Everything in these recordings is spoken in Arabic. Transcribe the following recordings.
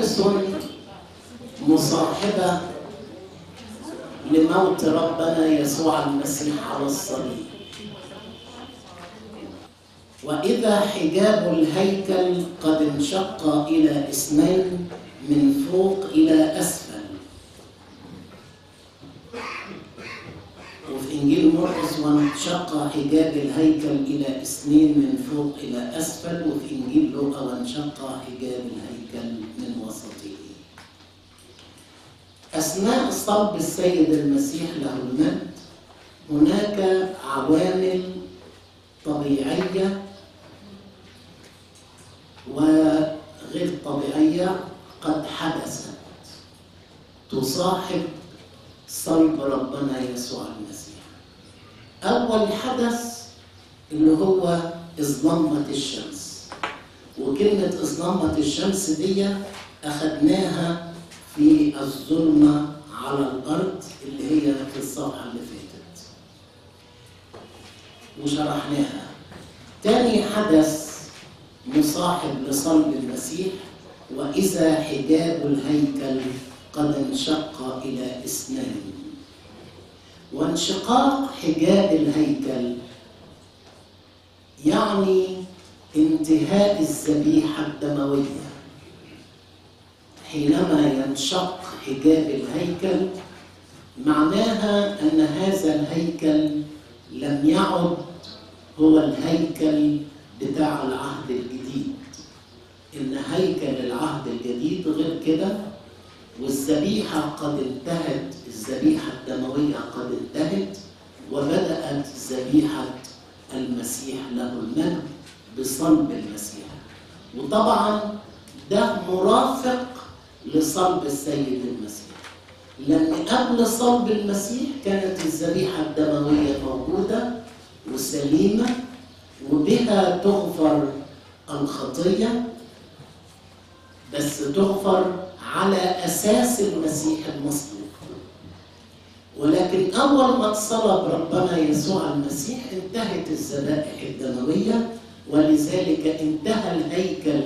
حوادث مصاحبة لموت ربنا يسوع المسيح على الصليب. وإذا حجاب الهيكل قد انشق إلى اثنين من فوق إلى أسفل وفي إنجيل مرقس وانشق حجاب الهيكل إلى اثنين من فوق إلى أسفل وفي إنجيل لوقا وانشق حجاب الهيكل من وسطه. أثناء صلب السيد المسيح له المجد هناك عوامل طبيعية وغير طبيعية قد حدثت. تصاحب صلب ربنا يسوع المسيح. أول حدث اللي هو إظلامة الشمس. وكلمة إظلامة الشمس دي أخذناها في الظلمة على الأرض اللي هي في الصفحة اللي فاتت. وشرحناها. تاني حدث مصاحب لصلب المسيح وإذا حجاب الهيكل قد انشق إلى إثنين. وانشقاق حجاب الهيكل يعني انتهاء الذبيحة الدموية. حينما ينشق حجاب الهيكل معناها أن هذا الهيكل لم يعد هو الهيكل بتاع العهد الجديد. إن هيكل العهد الجديد غير كده والذبيحة قد انتهت الذبيحة الدموية قد انتهت وبدأت ذبيحة المسيح له المجد بصلب المسيح. وطبعا ده مرافق لصلب السيد المسيح. لأن قبل صلب المسيح كانت الذبيحة الدموية موجودة وسليمة وبها تغفر الخطية بس تغفر على أساس المسيح المصلوب ولكن أول ما اتصلب ربنا يسوع المسيح انتهت الذبائح الدموية ولذلك انتهى الهيكل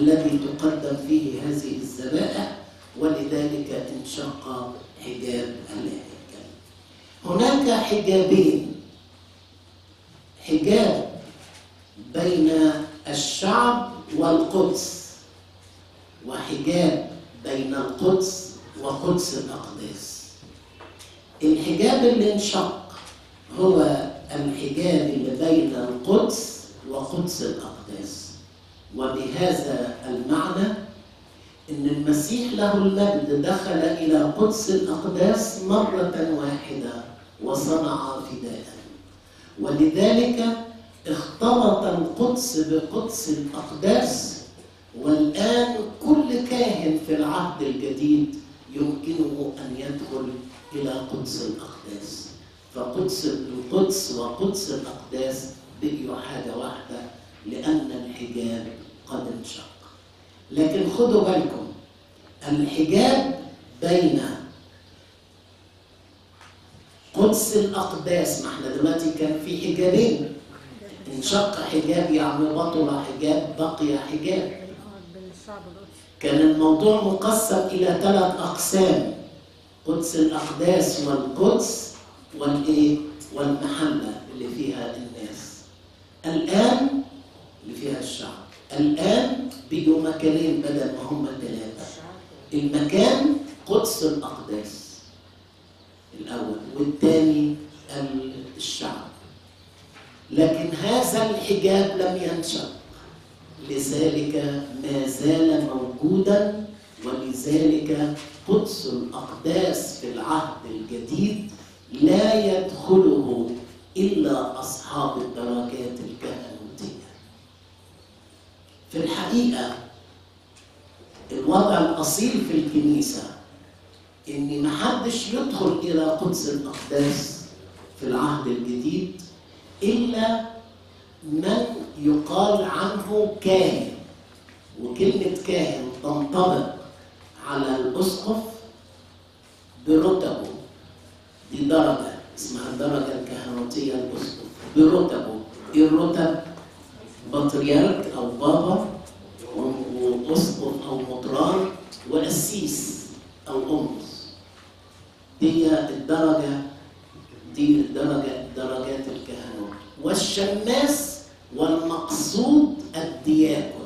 الذي تقدم فيه هذه الذبائح ولذلك انشق حجاب الهيكل. هناك حجابين. حجاب بين الشعب والقدس وحجاب بين القدس وقدس الأقداس. الحجاب اللي انشق هو الحجاب اللي بين القدس وقدس الأقداس. وبهذا المعنى إن المسيح له المجد دخل إلى قدس الأقداس مرة واحدة وصنع فداء. ولذلك اختلط القدس بقدس الأقداس والآن كل كاهن في العهد الجديد يمكنه أن يدخل إلى قدس الأقداس. فقدس القدس وقدس الأقداس بقيوا حاجة واحدة لأن الحجاب قد انشق. لكن خدوا بالكم الحجاب بين قدس الأقداس ما إحنا دلوقتي كان في حجابين. انشق حجاب يعني بطل حجاب بقي حجاب. كان الموضوع مقسم إلى ثلاث أقسام قدس الأقداس والقدس والإيه؟ والمحلة اللي فيها الناس. الآن اللي فيها الشعب. الآن بيجوا مكانين بدل ما هم ثلاثة. المكان قدس الأقداس. الأول والثاني الشعب. لكن هذا الحجاب لم ينشق لذلك ما زال موجودا ولذلك قدس الأقداس في العهد الجديد لا يدخله إلا أصحاب الدرجات الكهنوتية. في الحقيقة الوضع الأصيل في الكنيسة إن محدش يدخل إلى قدس الأقداس في العهد الجديد إلا من يقال عنه كاهن. وكلمة كاهن تنطبق على الأسقف برتبه دي درجة اسمها الدرجة الكهنوتية الأسقف برتبه الرتب؟ بطريرك أو بابا وأسقف أو مطران وقسيس أو أمس دي الدرجة دي الدرجة درجات الكهنوت والشماس والمقصود الدياكون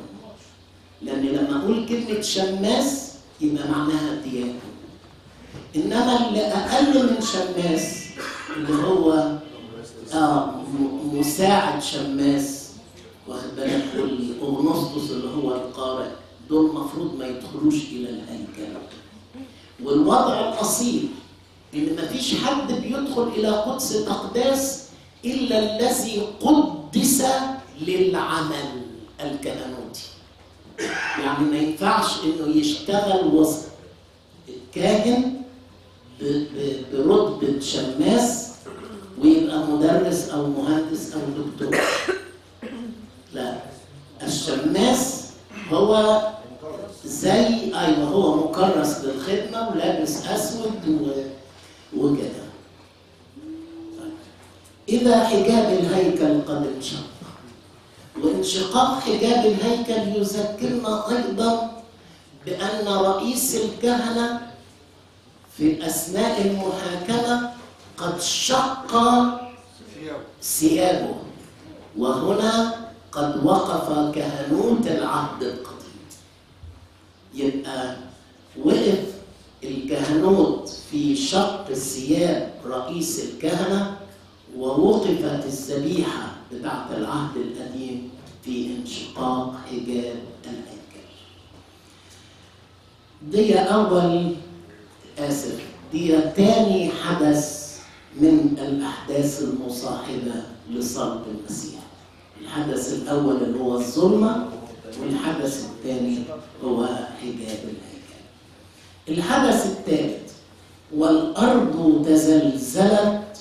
لأن لما أقول كلمة شماس يبقى معناها الدياكون إنما اللي أقل من شماس اللي هو آه مساعد شماس واخد بالك؟ والأغنسطس اللي هو القارئ دول المفروض ما يدخلوش إلى الهيكل. والوضع الأصيل إن مفيش حد بيدخل إلى قدس الأقداس إلا الذي قدس للعمل الكهنوتي يعني ما ينفعش إنه يشتغل وسط كاهن ب- ب- برتبة شماس ويبقى مدرس أو مهندس أو دكتور. لا الشماس هو زي أيوه هو مكرس للخدمه ولابس أسود. وكده. إذا حجاب الهيكل قد انشق. وانشقاق حجاب الهيكل يذكرنا أيضا بأن رئيس الكهنة في أثناء المحاكمة قد شق ثيابه. وهنا قد وقف كهنوت العهد القديم. يبقى وقف الكهنوت في شق ثياب رئيس الكهنة ووقفت الذبيحة بتاعت العهد القديم في انشقاق حجاب الهيكل دي أول آسف دي تاني حدث من الأحداث المصاحبة لصلب المسيح. الحدث الأول اللي هو الظلمة والحدث الثاني هو حجاب الهيكل الحدث الثالث والأرض تزلزلت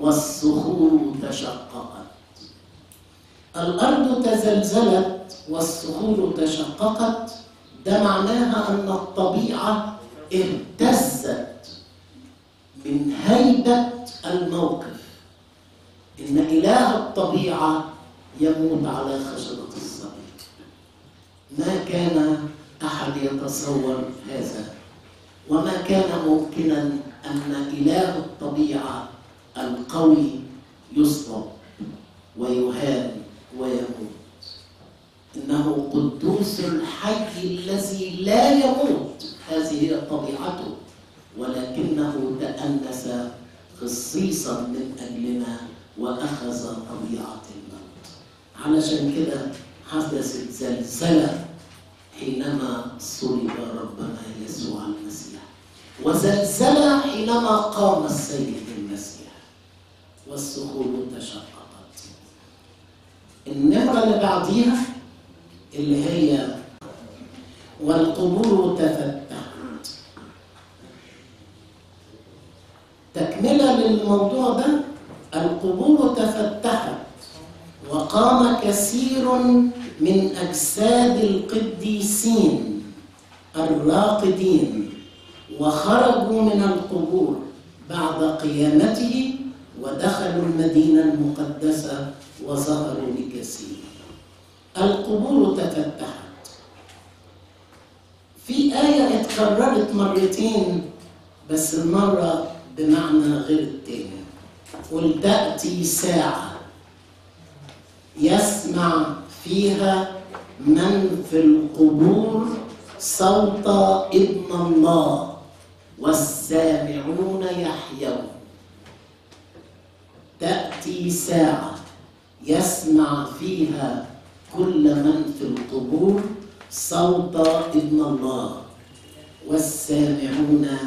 والصخور تشققت. الأرض تزلزلت والصخور تشققت ده معناها أن الطبيعة اهتزت من هيبة الموقف. إن إله الطبيعة يموت على خشبة الصليب ما كان أحد يتصور هذا وما كان ممكنا أن إله الطبيعة القوي يصلب ويهان. ويموت إنه قدوس الحي الذي لا يموت. هذه هي طبيعته ولكنه تأنس خصيصا من أجلنا وأخذ طبيعة الموت. علشان كده حدثت زلزلة حينما صلب ربنا يسوع المسيح. وزلزلة حينما قام السيد المسيح. والصخور تشققت النمرة اللي بعديها اللي هي والقبور تفتحت تكملة للموضوع ده القبور تفتحت وقام كثير من أجساد القديسين الراقدين وخرجوا من القبور بعد قيامته ودخلوا المدينة المقدسة وظهروا لكثير القبور تفتحت. في آية اتكررت مرتين بس المرة بمعنى غير التاني. قل تأتي ساعة يسمع فيها من في القبور صوت ابن الله والسامعون يحيون. تأتي ساعة. يسمع فيها كل من في القبور صوت ابن الله والسامعون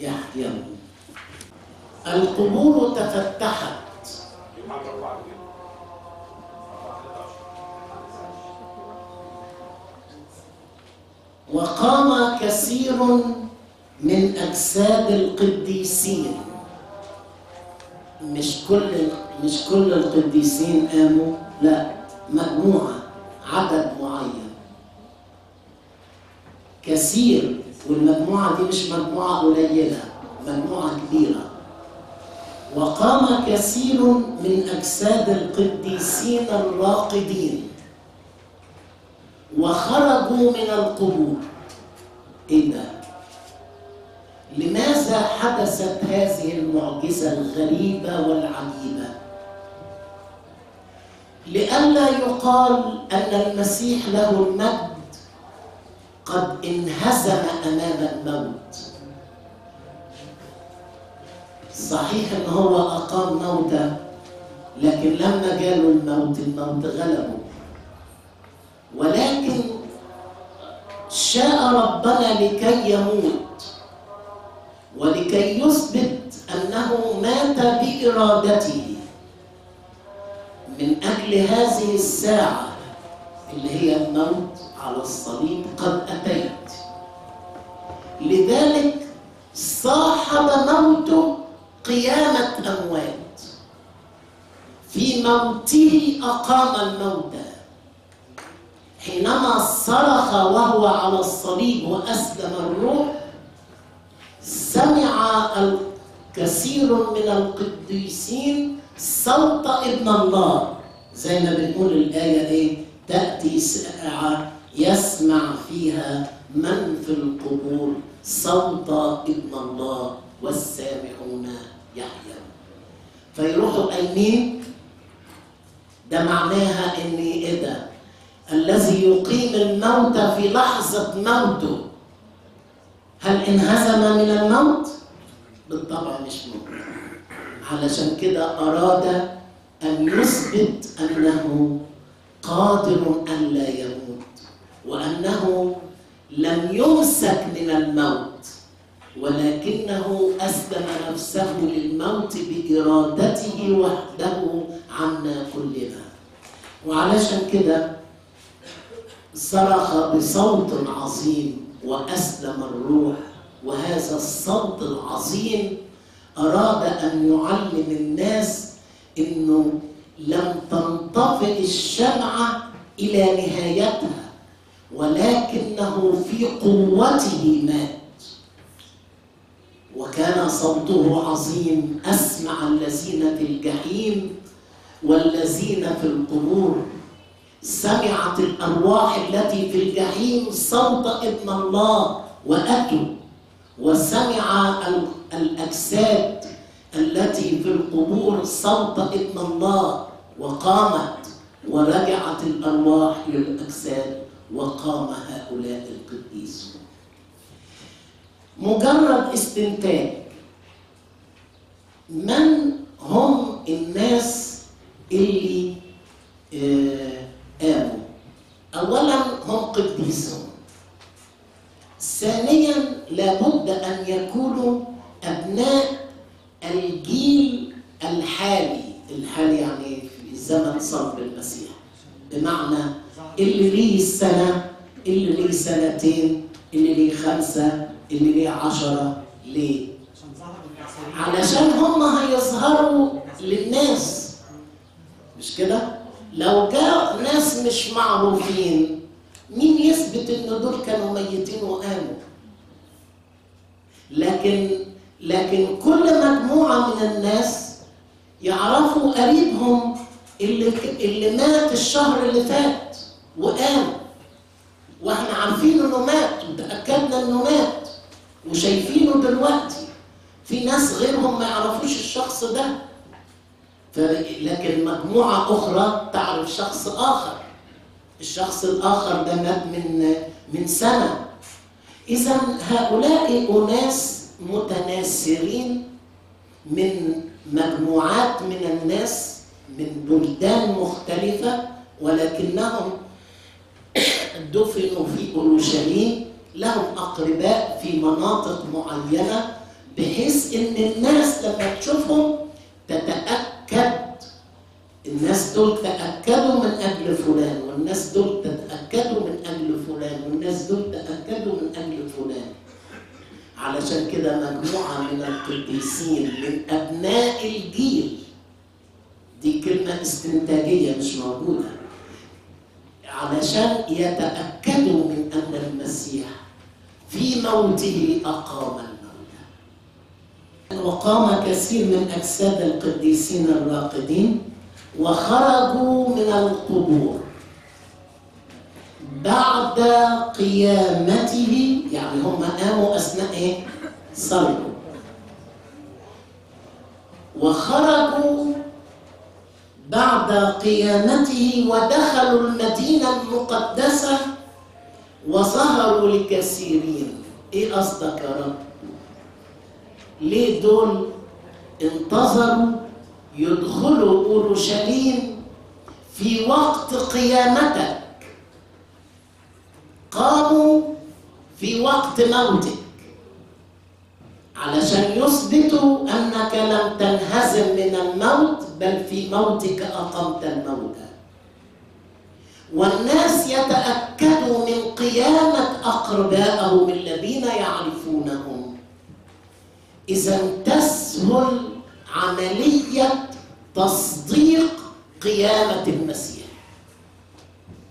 يحيون. القبور تفتحت. وقام كثير من أجساد القديسين. مش كل مش كل القديسين قاموا لا مجموعة عدد معين. كثير والمجموعة دي مش مجموعة قليلة مجموعة كبيرة. وقام كثير من أجساد القديسين الراقدين. وخرجوا من القبور. إيه ده؟ لماذا حدثت هذه المعجزة الغريبة والعجيبة؟ لئلا يقال أن المسيح له المجد قد انهزم أمام الموت. صحيح إن هو أقام موتة لكن لما جاله الموت الموت غلبه. ولكن شاء ربنا لكي يموت ولكي يثبت أنه مات بإرادته. من أجل هذه الساعة اللي هي الموت على الصليب قد أتيت. لذلك صاحب موته قيامة أموات. في موته أقام الموتى حينما صرخ وهو على الصليب وأسلم الروح سمع الكثير من القديسين صوت ابن الله. زي ما بنقول الآية إيه؟ تأتي ساعة يسمع فيها من في القبور. صوت ابن الله والسامعون يحيون فيروحوا قايمين. ده معناها إن إيه ده؟ الذي يقيم الموت في لحظة موته. هل انهزم من الموت؟ بالطبع مش ممكن علشان كده أراد أن يثبت أنه قادر أن لا يموت وأنه لم يمسك من الموت ولكنه أسلم نفسه للموت بإرادته وحده عنا كلنا وعلشان كده صرخ بصوت عظيم وأسلم الروح وهذا الصوت العظيم أراد أن يعلم الناس إنه لم تنطفئ الشمعة إلى نهايتها ولكنه في قوته مات. وكان صوته عظيم أسمع الذين في الجحيم والذين في القبور. سمعت الأرواح التي في الجحيم صوت ابن الله وأتوا وسمع الأجساد التي في القبور ابن الله وقامت ورجعت الأرواح للأجساد وقام هؤلاء القديسون مجرد استنتاج. من هم الناس اللي آه قاموا اولا هم قديسون. ثانيا لابد أن يكونوا أبناء الجيل الحالي الحالي يعني في زمن صلب المسيح بمعنى اللي ليه سنة اللي ليه سنتين اللي ليه خمسة اللي ليه عشرة ليه؟ علشان هم هيظهروا للناس مش كده؟ لو جاء ناس مش معروفين مين يثبت إن دول كانوا ميتين وقاموا لكن لكن كل مجموعة من الناس يعرفوا قريبهم اللي اللي مات الشهر اللي فات وقام. وإحنا عارفين انه مات وتأكدنا انه مات وشايفينه دلوقتي. في ناس غيرهم ما يعرفوش الشخص ده. لكن مجموعة أخرى تعرف شخص آخر. الشخص الآخر ده مات من من سنة. إذا هؤلاء أناس متناثرين من مجموعات من الناس من بلدان مختلفة ولكنهم دفنوا في أورشليم لهم أقرباء في مناطق معينة بحيث إن الناس لما تشوفهم تتأكد. الناس دول تأكدوا من أجل فلان والناس دول تتأكدوا من أجل فلان والناس دول تأكدوا من أجل فلان. علشان كده مجموعة من القديسين من أبناء الجيل دي كلمة استنتاجية مش موجودة. علشان يتأكدوا من أن المسيح في موته أقام الموتى. وقام كثير من أجساد القديسين الراقدين وخرجوا من القبور. بعد قيامته يعني هم قاموا أثناء إيه؟ صلوا وخرجوا بعد قيامته ودخلوا المدينة المقدسة وظهروا لكثيرين. إيه قصدك يا رب؟ ليه دول انتظروا يدخلوا أورشليم في وقت قيامتك؟ قاموا في وقت موتك. علشان يثبتوا أنك لم تنهزم من الموت بل في موتك أقمت الموت. والناس يتأكدوا من قيامة اقربائهم الذين يعرفونهم. إذا تسهل عملية تصديق قيامة المسيح.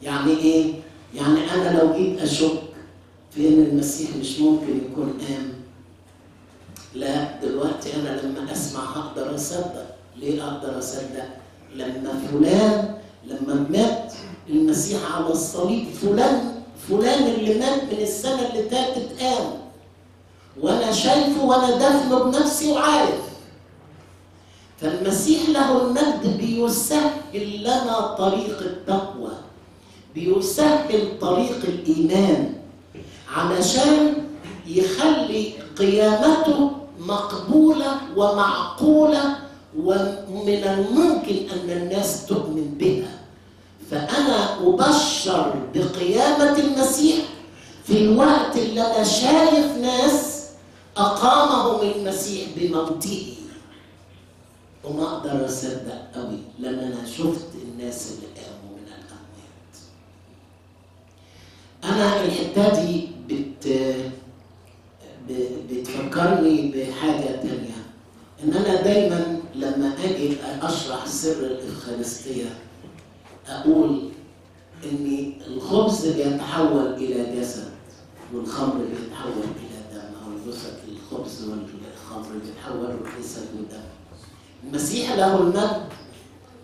يعني إيه؟ يعني أنا لو جيت أشك في ان المسيح مش ممكن يكون قام؟ لا دلوقتي أنا لما أسمع هقدر أصدق. ليه أقدر أصدق؟ لما فلان لما مات المسيح على الصليب فلان فلان اللي مات من السنة اللي فاتت قام. وأنا شايفه وأنا دفنه بنفسي وعارف. فالمسيح له المجد بيسهل لنا طريق التقوى. بيسهل طريق الإيمان علشان يخلي قيامته مقبولة ومعقولة ومن الممكن أن الناس تؤمن بها. فأنا أبشر بقيامة المسيح في الوقت اللي أنا شايف ناس أقامهم المسيح بموته. وما أقدر أصدق قوي لأن أنا شفت الناس اللي قاموا من الاموات أنا الحته دي بت بتفكرني بحاجة تانية. إن أنا دايما لما أجي أشرح سر الإفخارستية أقول ان الخبز بيتحول إلى جسد والخمر بيتحول إلى دم أو جسد الخبز والخمر بيتحولوا لجسد ودم. المسيح له المجد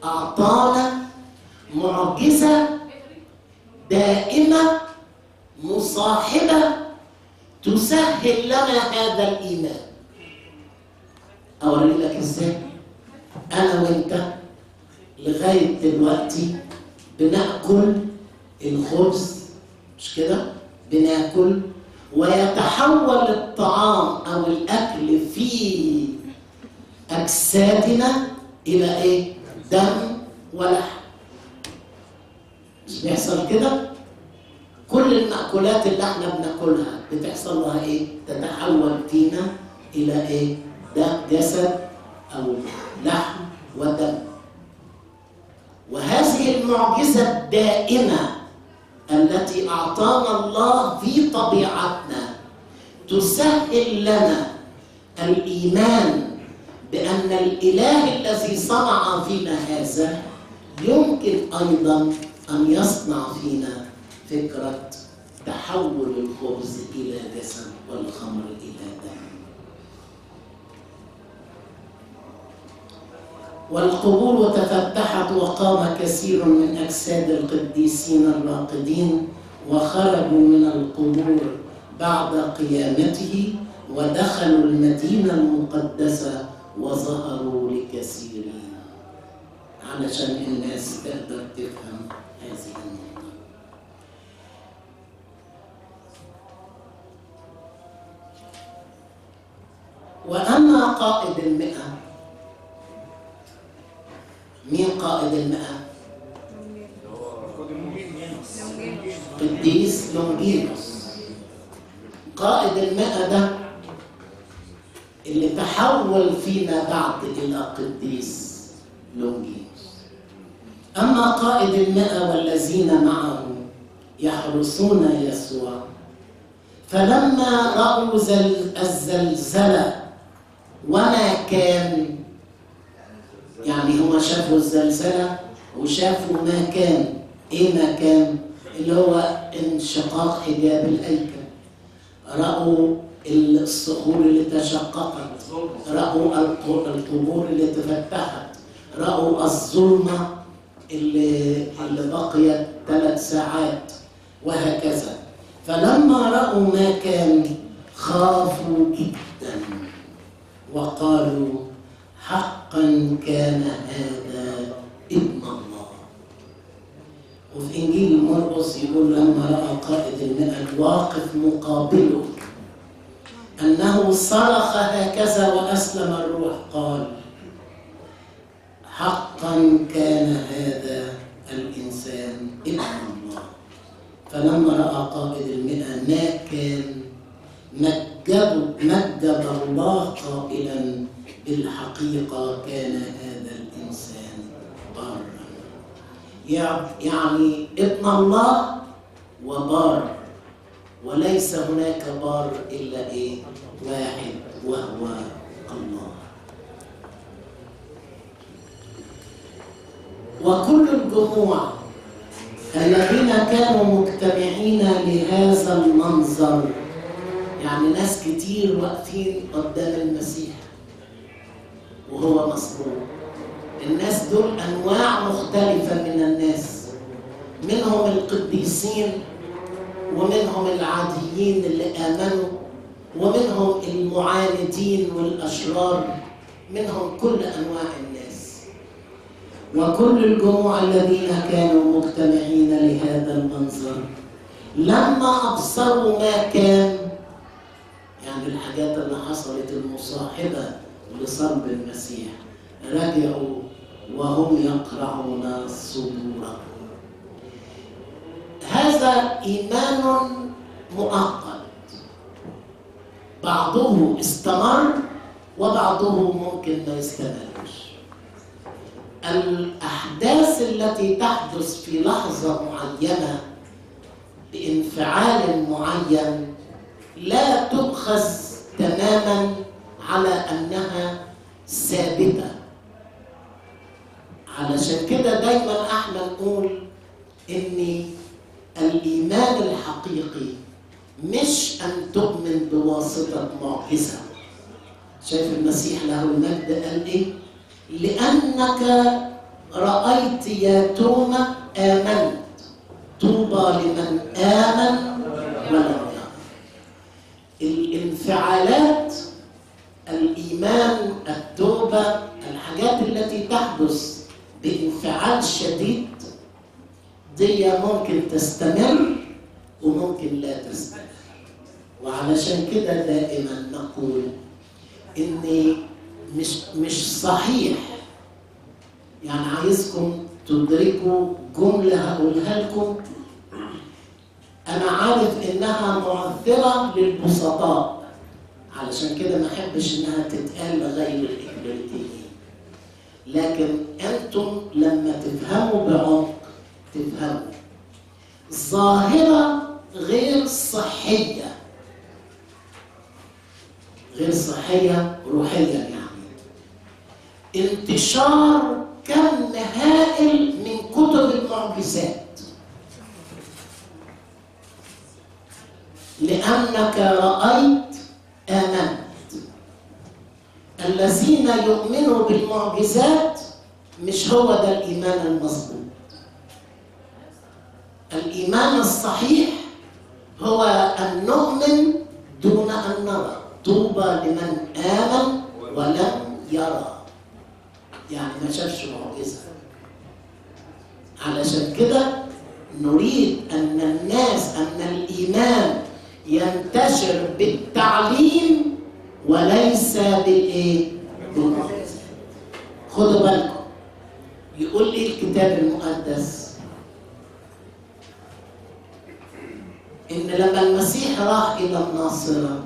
أعطانا معجزة دائمة مصاحبة تسهل لنا هذا الإيمان. اوري لك إزاي؟ أنا وأنت لغاية دلوقتي بنأكل الخبز مش كده؟ بنأكل ويتحول الطعام أو الأكل في أجسادنا إلى إيه؟ دم ولحم. مش بيحصل كده؟ كل المأكولات اللي إحنا بناكلها بتحصل لها إيه؟ تتحول فينا إلى إيه؟ ده جسد أو لحم ودم. وهذه المعجزة الدائمة التي أعطانا الله في طبيعتنا تسهل لنا الإيمان بأن الإله الذي صنع فينا هذا يمكن أيضا أن يصنع فينا فكرة تحول الخبز إلى جسد والخمر إلى دم. والقبور تفتحت وقام كثير من أجساد القديسين الراقدين وخرجوا من القبور بعد قيامته ودخلوا المدينة المقدسة وظهروا لكثيرين. علشان الناس تقدر تفهم. وأما قائد المئة مين قائد المئة؟ قديس لونجينوس قائد المئة ده اللي تحول فيما بعد إلى قديس لونجينوس أما قائد المئة والذين معه يحرسون يسوع فلما رأوا زل الزلزلة وما كان يعني هم شافوا الزلزلة وشافوا ما كان. إيه ما كان؟ اللي هو انشقاق حجاب الهيكل رأوا الصخور اللي تشققت. رأوا القبور اللي تفتحت. رأوا الظلمة اللي, اللي بقيت ثلاث ساعات. وهكذا. فلما رأوا ما كان خافوا جدا. وقالوا حقا كان هذا ابن الله. وفي إنجيل مرقس يقول لما رأى قائد المئة الواقف مقابله أنه صرخ هكذا وأسلم الروح قال حقا كان هذا الإنسان ابن الله. فلما رأى قائد المئة ما كان مجد مجد الله قائلا بالحقيقة كان هذا الإنسان بارا يعني ابن الله وبار وليس هناك بار إلا إيه؟ واحد وهو الله. وكل الجموع الذين كانوا مجتمعين لهذا المنظر يعني ناس كتير واقفين قدام المسيح وهو مصلوب الناس دول أنواع مختلفة من الناس منهم القديسين ومنهم العاديين اللي آمنوا ومنهم المعاندين والأشرار منهم كل أنواع الناس. وكل الجموع الذين كانوا مجتمعين لهذا المنظر لما أبصروا ما كان يعني الحاجات اللي حصلت المصاحبة لصلب المسيح. رجعوا وهم يقرعون صدورهم هذا إيمان مؤقت. بعضه استمر وبعضه ممكن ما يستمرش. الأحداث التي تحدث في لحظة معينة بانفعال معين لا تؤخذ تماما على أنها ثابتة. علشان كده دايما إحنا نقول ان الإيمان الحقيقي مش أن تؤمن بواسطة معجزة. شايف المسيح له المجد قال إيه؟ لأنك رأيت يا توما آمنت. طوبى لمن آمن ولم الانفعالات الإيمان التوبة الحاجات التي تحدث بانفعال شديد دي ممكن تستمر وممكن لا تستمر. وعلشان كده دائما نقول إن مش مش صحيح. يعني عايزكم تدركوا جملة هقولها لكم أنا عارف إنها معثره للبسطاء. علشان كده ما أحبش إنها تتقال لغير الاكليريكيين لكن أنتم لما تفهموا بعمق تفهموا. ظاهرة غير صحية. غير صحية روحيا يعني. انتشار كم هائل من كتب المعجزات. لأنك رأيت آمنت. الذين يؤمنوا بالمعجزات مش هو ده الإيمان المظبوط. الإيمان الصحيح هو أن نؤمن دون أن نرى. طوبى لمن آمن ولم يرى. يعني ما شافش معجزة. علشان كده نريد أن الناس أن الإيمان ينتشر بالتعليم وليس بالإيه؟ خدوا بالكم يقول إيه الكتاب المقدس؟ إن لما المسيح راح إلى الناصرة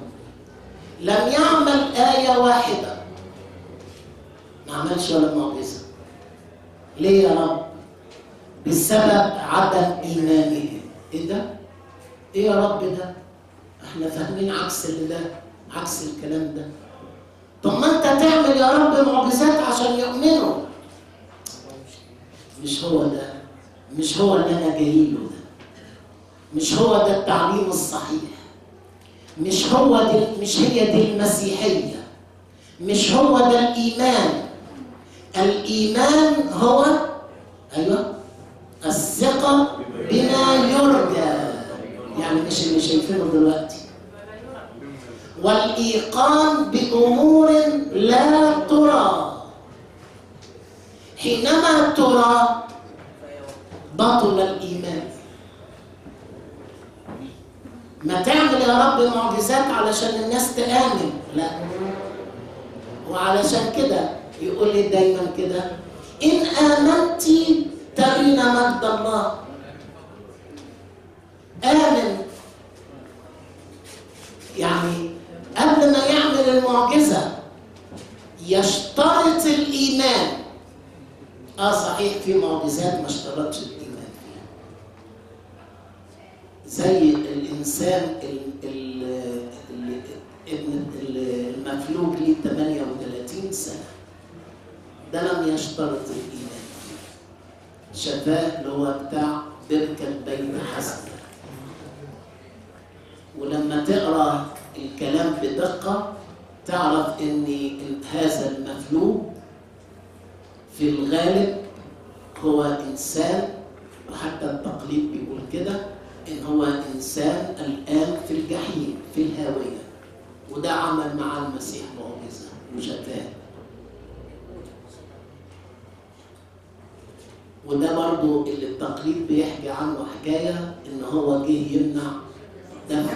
لم يعمل آية واحدة ما عملش ولا معجزة ليه يا رب؟ بسبب عدم إيمانهم إيه ده؟ إيه يا رب ده؟ إحنا فاهمين عكس اللي ده عكس الكلام ده. طب ما انت تعمل يا رب معجزات عشان يؤمنوا. مش هو ده مش هو اللي أنا جاي له ده. مش هو ده التعليم الصحيح. مش هو دي مش هي دي المسيحية. مش هو ده الإيمان. الإيمان هو أيوه الثقة بما يرجى. يعني مش اللي شايفينه دلوقتي؟ والإيقان بأمور لا ترى. حينما ترى بطل الإيمان. ما تعمل يا رب معجزات علشان الناس تآمن. لا. وعلشان كده يقول لي دايما كده إن آمنت ترين مجد الله. آمن. يعني قبل ما يعمل المعجزة يشترط الإيمان. آه صحيح في معجزات ما اشترطش الإيمان فيها. زي الإنسان المفلوج ليه 38 سنة. ده لم يشترط الإيمان شفاه اللي هو بتاع بركة بين حسنة ولما تقرأ الكلام بدقة تعرف إن هذا المفلوج في الغالب هو إنسان وحتى التقليد بيقول كده إن هو إنسان الآن في الجحيم في الهاويه وده عمل مع المسيح معجزة وشفاه وده برضو اللي التقليد بيحكي عنه حكاية إن هو جه يمنع مريم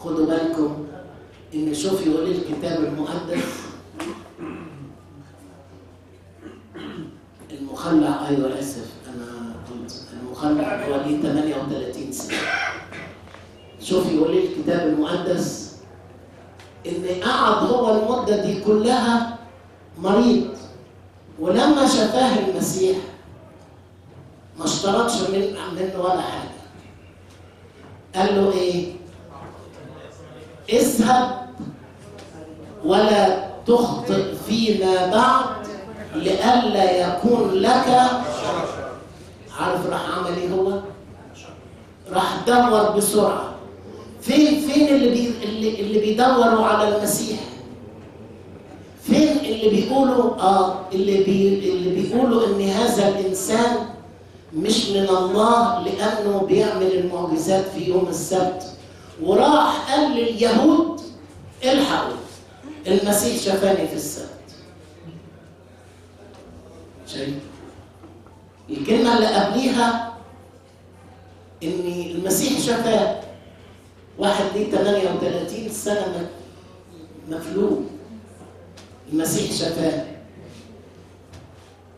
خدوا بالكم إن شوف يقول الكتاب المقدس المخلع أيوه اسف أنا كنت المخلع هو ليه 38 سنة. شوف يقول الكتاب المقدس إن قعد هو المدة دي كلها مريض ولما شفاه المسيح ما اشترطش من منه ولا حاجة. قال له إيه؟ اذهب ولا تخطئ فيما بعد لئلا يكون لك عارف راح عمل إيه هو؟ راح دور بسرعة. فين فين اللي بي اللي, اللي بيدوروا على المسيح؟ فين اللي بيقولوا؟ آه اللي بي اللي بيقولوا إن هذا الإنسان مش من الله لأنه بيعمل المعجزات في يوم السبت. وراح قال لليهود إلحقوا. المسيح شفاني في السبت. شايف؟ الكلمة اللي قبليها إن المسيح شفاه واحد ليه 38 سنة مفلوج المسيح شفاه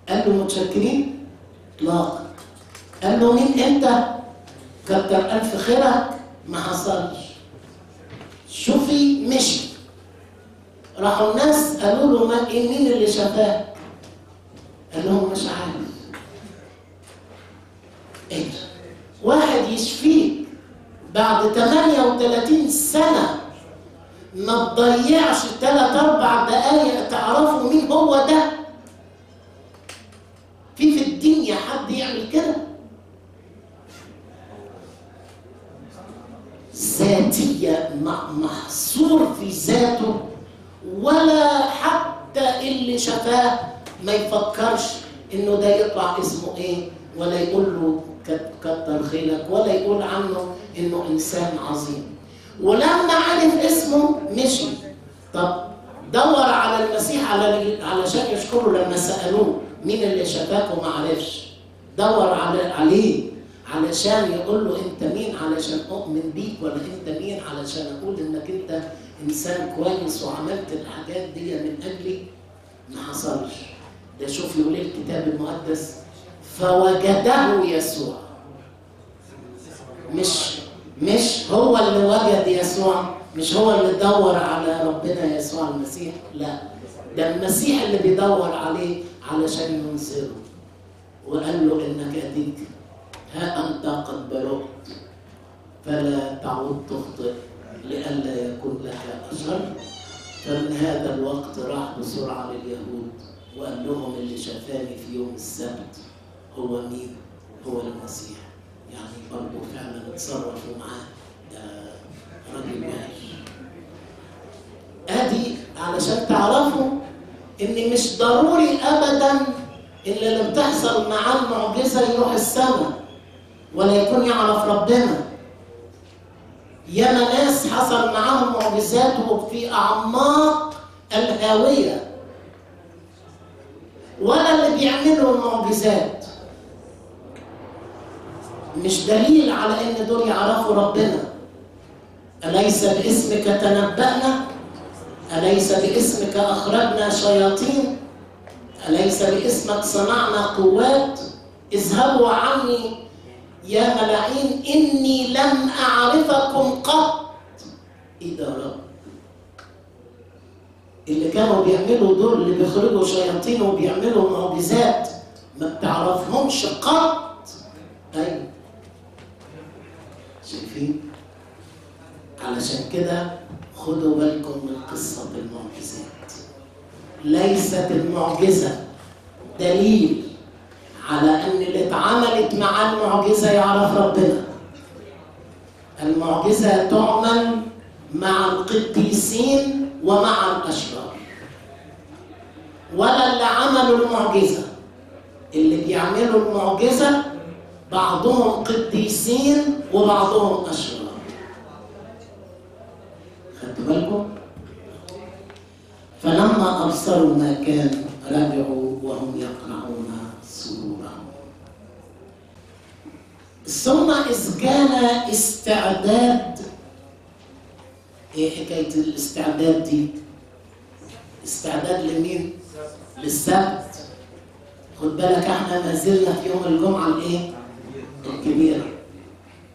قال له متشكرين؟ اطلاقا. قال له مين أنت؟ كتر ألف خيرك. ما حصلش. شوفي مشي. راحوا الناس قالوا له ما مين اللي شفاك؟ قال لهم مش عارف. إيه واحد يشفيك بعد 38 سنة ما تضيعش ثلاث أربع دقايق تعرفوا مين هو ده؟ في في الدنيا حد يعمل كده؟ محصور في ذاته ولا حتى اللي شفاه ما يفكرش إنه ده يطلع اسمه إيه ولا يقول له كتر خيرك ولا يقول عنه إنه إنسان عظيم. ولما عرف اسمه مشي. طب دور على المسيح على علشان يشكره لما سألوه مين اللي شفاك وما عرفش. دور على عليه. علشان يقول له انت مين علشان اؤمن بيك ولا انت مين علشان أقول انك انت انسان كويس وعملت الحاجات دي من اجلي؟ ما حصلش. ده شوف يقول الكتاب المقدس. فوجده يسوع. مش مش هو اللي وجد يسوع مش هو اللي دور على ربنا يسوع المسيح لا. ده المسيح اللي بيدور عليه علشان ينصره وقال له إنك اديك ها أنت قد برؤت فلا تعود تخطئ لئلا يكون لك اشر فمن هذا الوقت راح بسرعة لليهود وقال لهم اللي شافاني في يوم السبت هو مين؟ هو المسيح. يعني برضه فعلا اتصرفوا معاه. ده راجل وحش أدي علشان تعرفوا إن مش ضروري ابدا ان لم تحصل معاه المعجزة يروح السماء ولا يكون يعرف ربنا. ياما ناس حصل معاهم معجزات وفي أعماق الهاوية. ولا اللي بيعملوا المعجزات مش دليل على إن دول يعرفوا ربنا. أليس باسمك تنبأنا؟ أليس باسمك أخرجنا شياطين؟ أليس باسمك صنعنا قوات؟ اذهبوا عني يا ملاعين إني لم أعرفكم قط. إيه ده يا رب؟ اللي كانوا بيعملوا دول اللي بيخرجوا شياطين وبيعملوا معجزات ما بتعرفهمش قط. أيوة شايفين؟ علشان كده خدوا بالكم من قصة المعجزات. ليست المعجزة دليل على أن اللي اتعملت مع المعجزة يعرف ربنا. المعجزة تعمل مع القديسين ومع الأشرار. ولا اللي عملوا المعجزة اللي بيعملوا المعجزة بعضهم قديسين وبعضهم أشرار. خدتوا بالكم؟ فلما أبصروا ما كان رجعوا وهم يقنعون ثم إذ كان استعداد إيه حكاية الاستعداد دي؟ استعداد لمين؟ للسبت خد بالك إحنا ما زلنا في يوم الجمعة الإيه؟ الكبيرة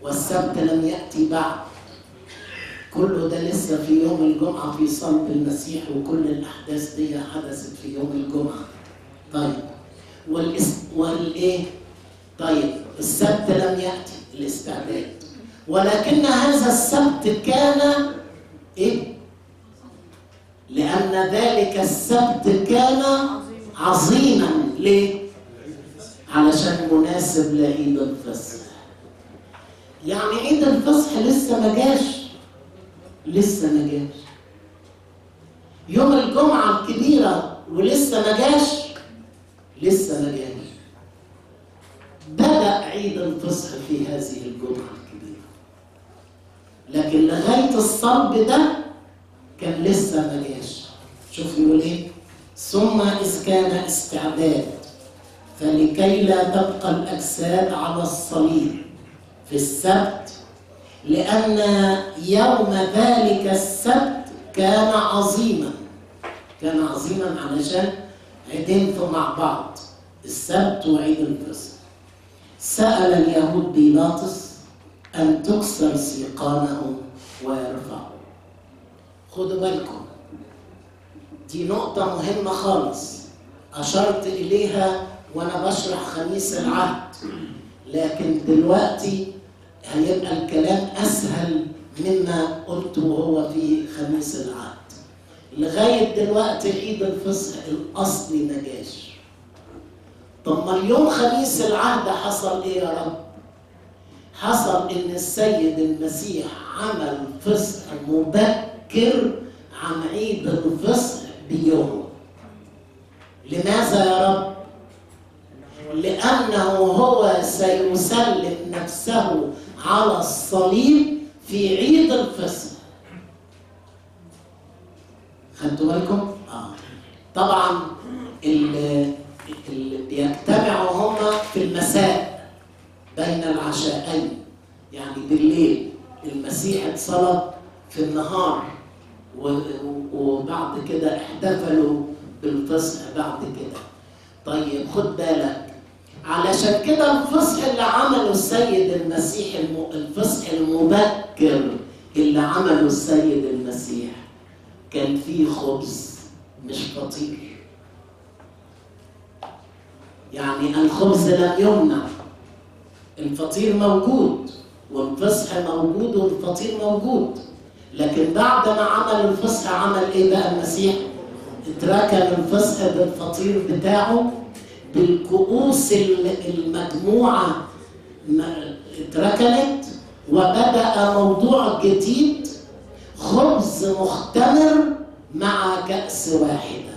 والسبت لم يأتي بعد كله ده لسه في يوم الجمعة في صلب المسيح وكل الأحداث دي حدثت في يوم الجمعة طيب والاس... والإيه طيب السبت لم يأتي الاستعداد ولكن هذا السبت كان إيه؟ لأن ذلك السبت كان عظيما. ليه؟ علشان مناسب لعيد الفصح. يعني عيد الفصح لسه ما جاش. لسه ما جاش. يوم الجمعة الكبيرة ولسه ما جاش. لسه ما جاش. عيد الفصح في هذه الجمعة الكبيرة. لكن لغاية الصلب ده كان لسه ما جاش. شوف يقول إيه؟ ثم إذ كان استعداد فلكي لا تبقى الأجساد على الصليب في السبت لأن يوم ذلك السبت كان عظيما. كان عظيما علشان عيدين مع بعض السبت وعيد الفصح سأل اليهود بيلاطس أن تكسر سيقانهم ويرفعوا خدوا بالكم دي نقطة مهمة خالص. أشرت إليها وأنا بشرح خميس العهد. لكن دلوقتي هيبقى الكلام أسهل مما قلته وهو في خميس العهد. لغاية دلوقتي عيد الفصح الأصلي ما جاش طب ما اليوم خميس العهد حصل إيه يا رب؟ حصل إن السيد المسيح عمل فصح مبكر عن عيد الفصح بيوم لماذا يا رب؟ لأنه هو سيسلم نفسه على الصليب في عيد الفصح خدتوا بالكم؟ آه. طبعا بيجتمعوا هم في المساء بين العشاءين يعني بالليل المسيح اتصلب في النهار وبعد كده احتفلوا بالفصح بعد كده. طيب خد بالك علشان كده الفصح اللي عمله السيد المسيح الم... الفصح المبكر اللي عمله السيد المسيح كان فيه خبز مش فطير. يعني الخبز لم يمنع. الفطير موجود والفصح موجود والفطير موجود لكن بعد ما عمل الفصح عمل إيه بقى المسيح؟ اتركن الفصح بالفطير بتاعه بالكؤوس المجموعة اتركنت وبدأ موضوع جديد خبز مختمر مع كأس واحدة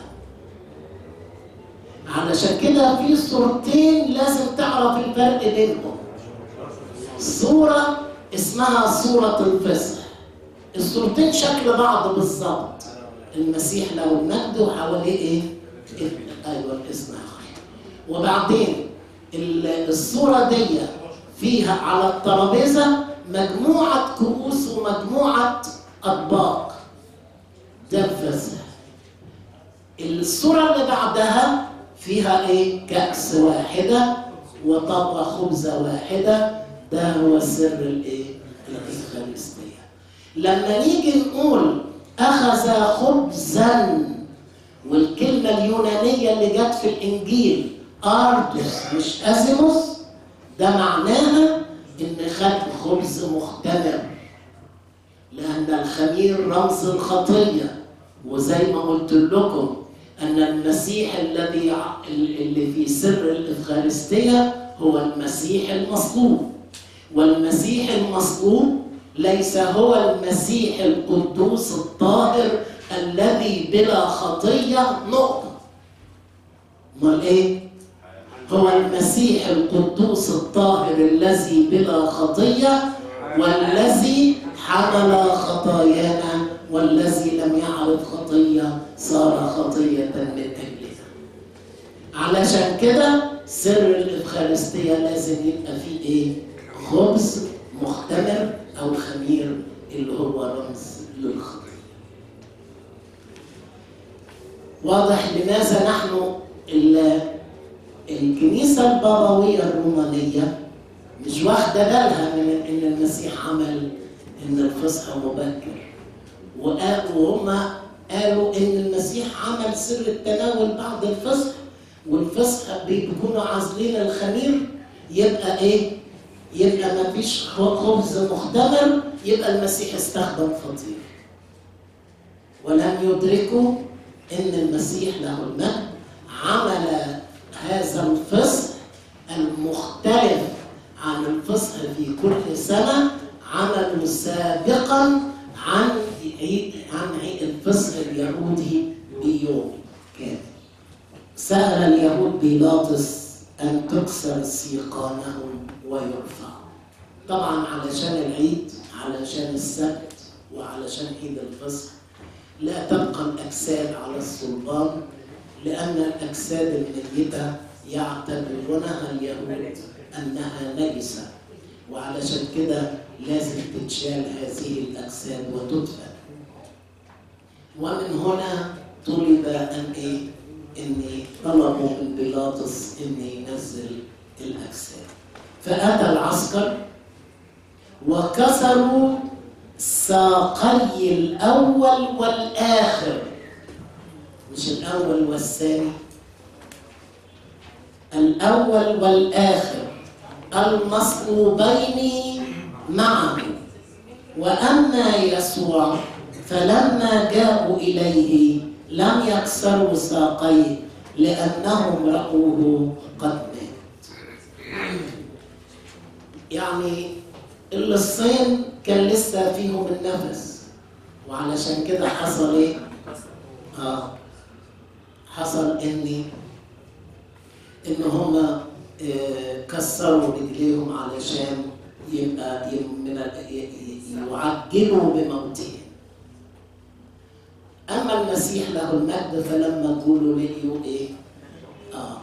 علشان كده في صورتين لازم تعرف الفرق بينهم. صورة اسمها صورة الفصح. الصورتين شكل بعض بالظبط. المسيح له المجد وحواليه إيه؟ أيوه الاسم وبعدين الصورة دي فيها على الترابيزة مجموعة كؤوس ومجموعة أطباق. ده الفصح. الصورة اللي بعدها فيها إيه؟ كأس واحدة وطبق خبزة واحدة ده هو سر الإيه؟ الإفخارستية لما نيجي نقول أخذ خبزا والكلمة اليونانية اللي جت في الإنجيل أردس مش أزيموس ده معناها إن خد خبز مختمر لأن الخمير رمز الخطية وزي ما قلت لكم أن المسيح الذي اللي في سر الإفخارستية هو المسيح المصلوب والمسيح المصلوب ليس هو المسيح القدوس الطاهر الذي بلا خطية نقطة. أمال إيه؟ هو المسيح القدوس الطاهر الذي بلا خطية والذي حمل خطايانا. والذي لم يعرف خطية صار خطية من أجلنا علشان كده سر الإفخارستية لازم يبقى فيه إيه؟ خبز مختمر أو خمير اللي هو رمز للخطية. واضح لماذا نحن الكنيسة البابوية الرومانية مش واخدة بالها من إن المسيح عمل إن الفصح مبكر؟ وهم قالوا إن المسيح عمل سر التناول بعد الفصح والفصح بيكونوا عازلين الخمير يبقى إيه؟ يبقى ما فيش خبز مختمر يبقى المسيح استخدم فطير ولم يدركوا إن المسيح له المجد عمل هذا الفصح المختلف عن الفصح في كل سنة عمله سابقا عن عيد عن عيد الفصح اليهودي بيوم. كامل سأل اليهود بيلاطس أن تكسر سيقانهم ويرفع طبعا علشان العيد علشان السبت وعلشان عيد الفصح. لا تبقى الأجساد على الصلبان لأن الأجساد الميتة يعتبرونها اليهود أنها نجسة. وعلشان كده لازم تتشال هذه الأجساد وتدفن. ومن هنا طلب أن إيه؟ إني طلبوا من بيلاطس إني ينزل الأجساد. فأتى العسكر وكسروا ساقي الأول والآخر. مش الأول والثاني. الأول والآخر. المصلوبين معه. وأما يسوع فلما جاءوا إليه لم يكسروا ساقيه لأنهم رأوه قد مات يعني اللصين كان لسه فيهم النفس وعلشان كده حصل إيه؟ آه حصل إن إن هما آه كسروا رجليهم علشان يبقى يعجلوا بموتهم أما المسيح له المجد فلما تقولوا لقيوا إيه؟ آه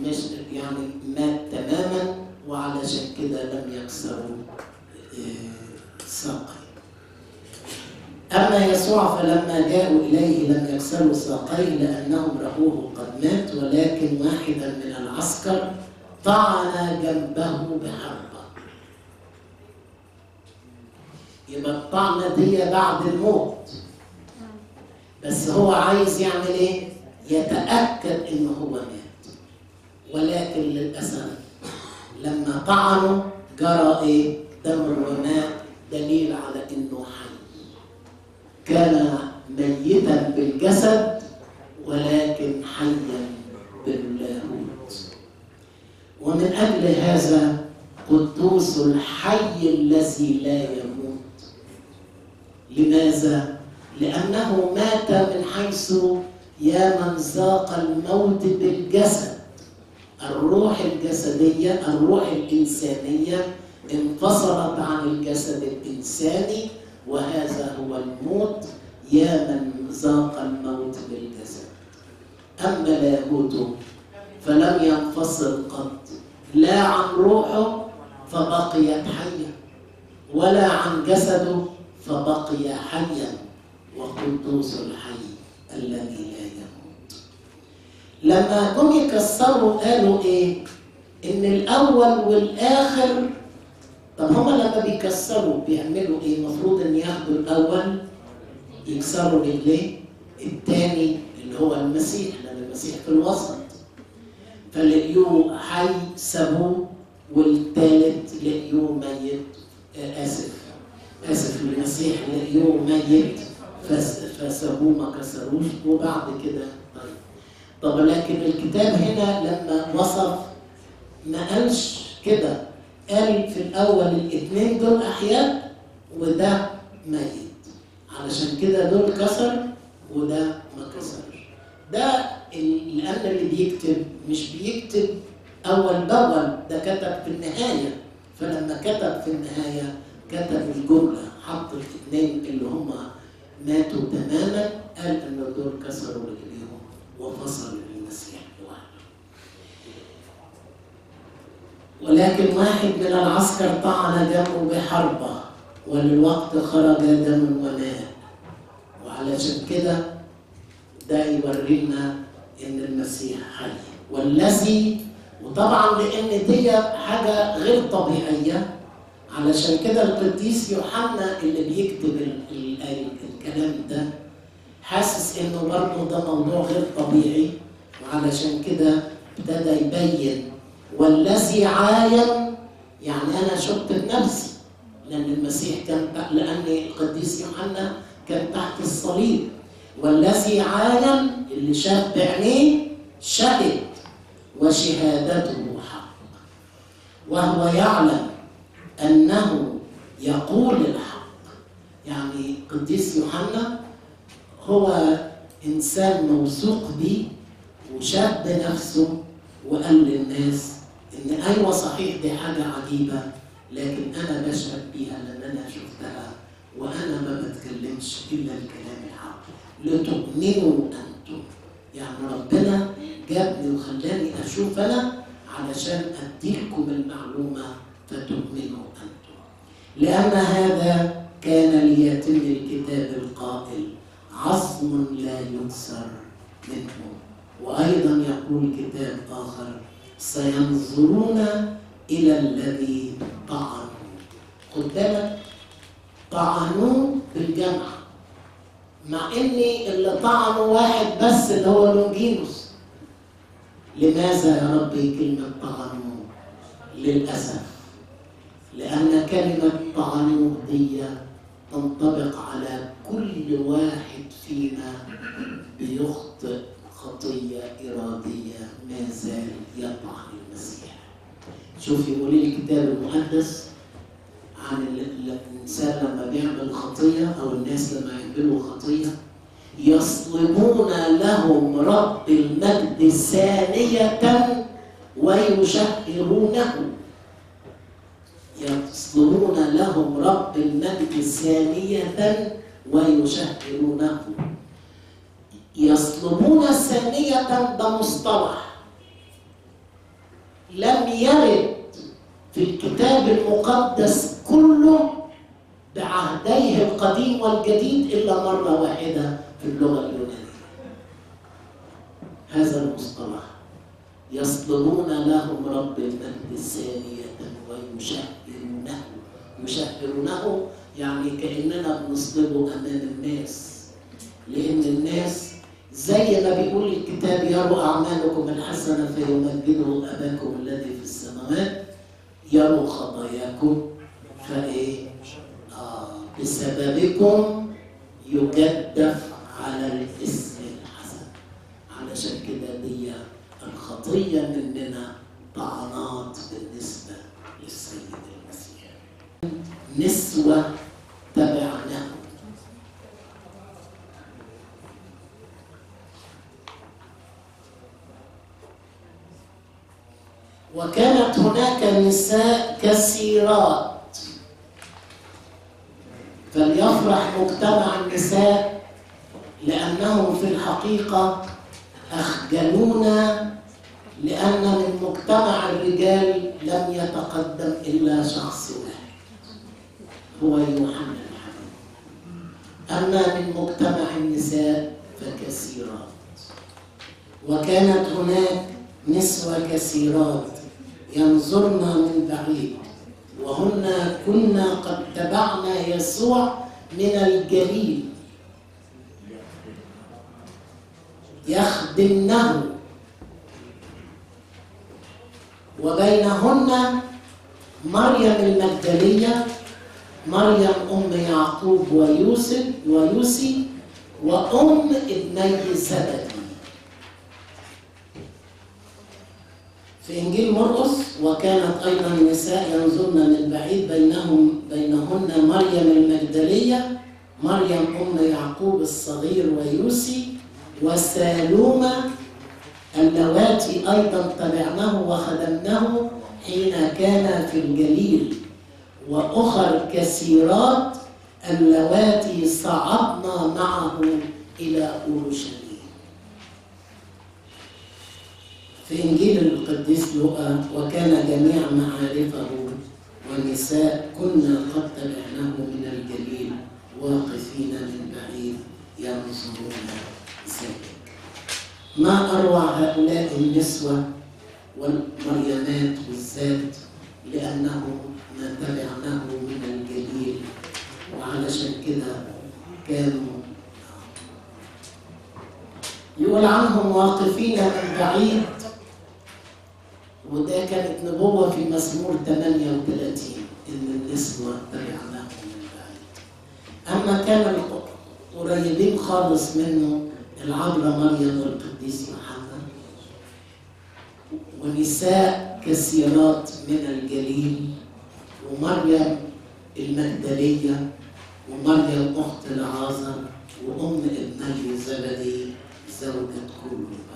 مش يعني مات تماما وعلشان كده لم يكسروا ساقي. أما يسوع فلما جاءوا إليه لم يكسروا ساقيه لأنهم رأوه قد مات ولكن واحدا من العسكر طعن جنبه بحربة. يبقى الطعنة دي بعد الموت. بس هو عايز يعمل إيه؟ يتأكد إن هو مات. ولكن للأسف لما طعنوا جرى إيه؟ دم وماء دليل على إنه حي. كان ميتا بالجسد ولكن حيا باللاهوت. ومن أجل هذا قدوس الحي الذي لا يموت. لماذا؟ لأنه مات من حيث يا من ذاق الموت بالجسد. الروح الجسدية الروح الإنسانية انفصلت عن الجسد الإنساني وهذا هو الموت يا من ذاق الموت بالجسد. أما لاهوته فلم ينفصل قط لا عن روحه فبقيت حيا ولا عن جسده فبقي حيا. وقدوس الحي الذي لا يموت. لما جم يكسروا قالوا إيه؟ إن الأول والآخر. طب هما لما بيكسروا بيعملوا إيه؟ المفروض إن ياخدوا الأول يكسروا رجليه الثاني اللي هو المسيح لأن المسيح في الوسط. فلقيوه حي سابوه والثالث لقيوه ميت. آه، آسف آسف المسيح لقيوه ميت. فسابوه ما كسروش وبعد كده طيب. طب لكن الكتاب هنا لما وصف ما قالش كده قال في الأول الاثنين دول أحياء وده ميت. علشان كده دول كسر وده ما كسرش. ده ال- لأن اللي بيكتب مش بيكتب أول باول ده كتب في النهاية. فلما كتب في النهاية كتب الجملة حط الاثنين اللي هما ماتوا تماما. قال إن دول كسروا رجليهم وفصلوا المسيح لوحده ولكن واحد من العسكر طعن دمه بحربة وللوقت خرج دم وماء وعلشان كده ده يورينا إن المسيح حي. والذي وطبعا لأن دي حاجة غير طبيعية علشان كده القديس يوحنا اللي بيكتب الكلام ده. حاسس إنه برضه ده موضوع غير طبيعي وعلشان كده ابتدى يبين. والذي عاين يعني أنا شفت بنفسي لأن المسيح كان لأن القديس يوحنا كان تحت الصليب. والذي عاين اللي شاف بعينيه شهد وشهادته حق. وهو يعلم أنه يقول الحق. يعني قديس يوحنا هو إنسان موثوق به وشاف بنفسه وقال للناس إن أيوه صحيح دي حاجة عجيبة لكن أنا بشهد بيها لأن أنا شفتها وأنا ما بتكلمش إلا الكلام الحق. لتؤمنوا أنتم. يعني ربنا جابني وخلاني أشوف أنا علشان أديكم المعلومة فتؤمنوا أنتم. لأن هذا كان ليتم الكتاب القائل عظم لا يكسر منه. وأيضا يقول كتاب آخر سينظرون إلى الذي طعنوا. خد بالك طعنوه بالجمع. مع ان اللي طعنه واحد بس اللي هو لونجينوس. لماذا يا ربي كلمة طعنوه؟ للأسف. لأن كلمة طعنوه دي تنطبق على كل واحد فينا بيخطئ خطية إرادية ما زال يطعن المسيح شوف يقول الكتاب المقدس عن ال- ال- الإنسان لما بيعمل خطية أو الناس لما يعملوا خطية يصلبون لهم رب المجد ثانية ويشهرونه يصلبون لهم رب المجد ثانية ويشهرونه يصلبون ثانية ده مصطلح لم يرد في الكتاب المقدس كله بعهديه القديم والجديد إلا مرة واحدة في اللغة اليونانية. هذا المصطلح. يصلبون لهم رب المجد ثانية ويشهرونه يشهرونه يعني كأننا بنصلبه أمام الناس. لأن الناس زي ما بيقول الكتاب يروا أعمالكم الحسنة فيمجدوا أباكم الذي في السماوات يروا خطاياكم فإيه؟ آه بسببكم يجدف على الاسم الحسن. علشان كده دي الخطية مننا طعنات للسيد المسيح نسوة تبعناه وكانت هناك نساء كثيرات. فليفرح مجتمع النساء لأنهم في الحقيقة أخجلونا لأن من مجتمع الرجال لم يتقدم إلا شخص واحد هو يوحنا الحبيب. أما من مجتمع النساء فكثيرات وكانت هناك نسوة كثيرات ينظرن من بعيد وهن كنا قد تبعنا يسوع من الجليل يخدمنه وبينهن مريم المجدلية مريم أم يعقوب ويوسف ويوسي وأم ابني زبدي. في إنجيل مرقس وكانت أيضا النساء ينظرن من بعيد بينهم بينهن مريم المجدلية مريم أم يعقوب الصغير ويوسي وسالومة اللواتي أيضا تبعناه وخدمناه حين كان في الجليل. وأخر كثيرات اللواتي صعدنا معه إلى أورشليم. في إنجيل القديس لوقا وكان جميع معارفه والنساء كنا قد تبعناه من الجليل واقفين من بعيد ينظرون ذلك ما أروع هؤلاء النسوة والمريمات بالذات لأنهم ما تبعناه من الجليل وعلشان كده كانوا. يقول عنهم واقفين من بعيد وده كانت نبوة في مزمور 38 إن النسوة تبعناه من بعيد. أما كان القريبين خالص منه العذراء مريم والقديس يوحنا ونساء كثيرات من الجليل ومريم المجدلية ومريم أخت العازر وأم ابني زبدي زوجة كل.